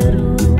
करूं